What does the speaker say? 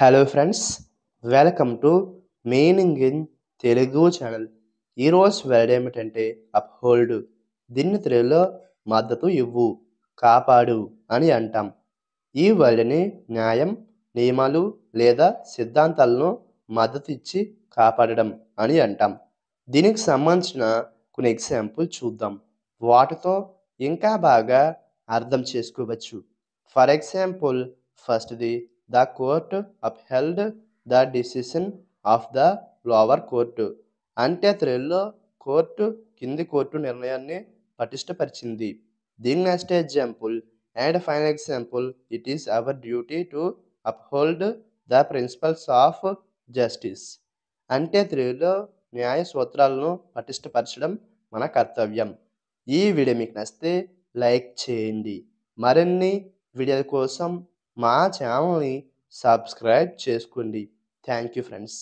Hello friends welcome to meaning in Telugu channel ఈరోజు word ఏమిటంటే uphold దీన్ని తెలుగులో మద్దతు ఇవ్వు కాపాడు అని అంటాం. ఈ వర్డ్ని న్యాయం నియమాలు లేదా సిద్ధాంతాలను మద్దతు ఇచ్చి కాపాడడం అని అంటాం. దీనికి సంబంధించిన కొన్ని ఎగ్జాంపుల్ చూద్దాం. వాటితో ఇంకా బాగా అర్థం చేసుకోవచ్చు. ఫర్ ఎగ్జాంపుల్ ఫస్ట్ది the court upheld the decision of the lower court అంటే త్రెల్లో కోర్టు కింది కోర్టు నిర్ణయాన్ని పటిష్టపరిచింది. దీని next example and final example it is our duty to uphold the principles of justice అంటే త్రెల్లో న్యాయ సూత్రాలను పటిష్టపరచడం మన కర్తవ్యం. ఈ వీడియో మీకు నచ్చితే లైక్ చేయండి. మరిన్ని వీడియోల కోసం మా ఛానల్ని సబ్స్క్రైబ్ చేసుకోండి. Thank you friends.